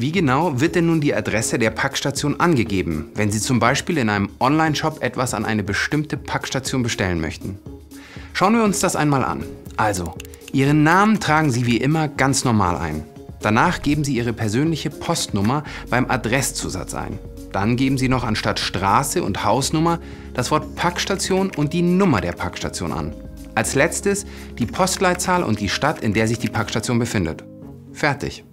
Wie genau wird denn nun die Adresse der Packstation angegeben, wenn Sie zum Beispiel in einem Online-Shop etwas an eine bestimmte Packstation bestellen möchten? Schauen wir uns das einmal an. Also, Ihren Namen tragen Sie wie immer ganz normal ein. Danach geben Sie Ihre persönliche Postnummer beim Adresszusatz ein. Dann geben Sie noch anstatt Straße und Hausnummer das Wort Packstation und die Nummer der Packstation an. Als letztes die Postleitzahl und die Stadt, in der sich die Packstation befindet. Fertig.